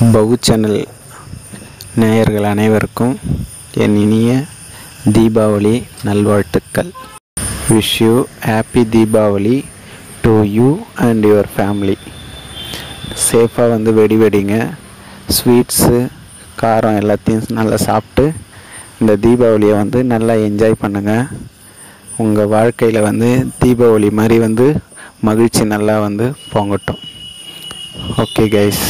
பகு சேனல் நேயர்கள் அனைவருக்கும் என் இனிய தீபாவளி நல்வாழ்த்துக்கள். Wish you happy Deepavali to you and your family சேஃபாக வந்து வெடி வெடிங்க. ஸ்வீட்ஸு காரம் எல்லாத்தையும் நல்லா சாப்பிட்டு இந்த தீபாவளியை வந்து நல்லா என்ஜாய் பண்ணுங்கள் உங்கள் வாழ்க்கையில் வந்து தீபாவளி மாதிரி வந்து மகிழ்ச்சி நல்லா வந்து பொங்கட்டும். Okay guys